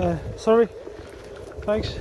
Uh, sorry, thanks.